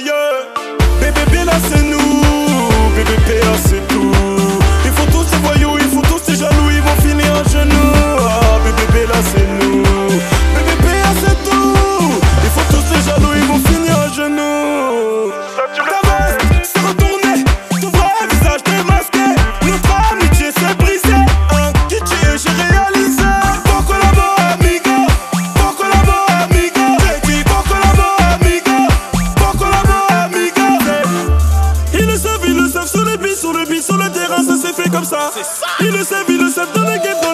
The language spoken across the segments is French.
yeah. terrain, fait comme ça. Il le savent, il le savent dans la game.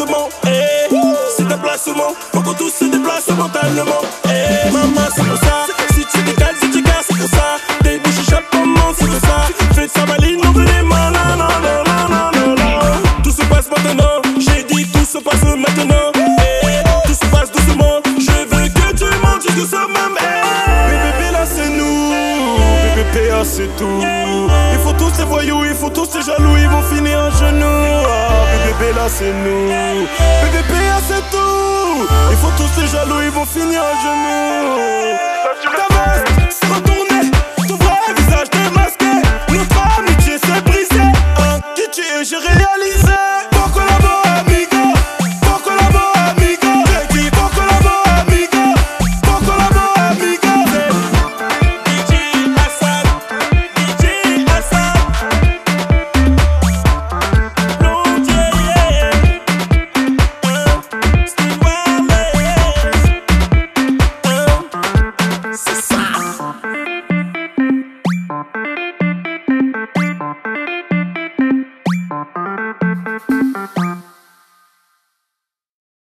déplacement, hey, c'est déplacement, faut qu'on tous se déplace mentalement. Eh. c'est tout. Il faut tous ces voyous, il faut tous ces jaloux, ils vont finir à genoux. Ah, bébé, là c'est nous. Bébé, c'est tout. Il faut tous ces jaloux, ils vont finir à genoux.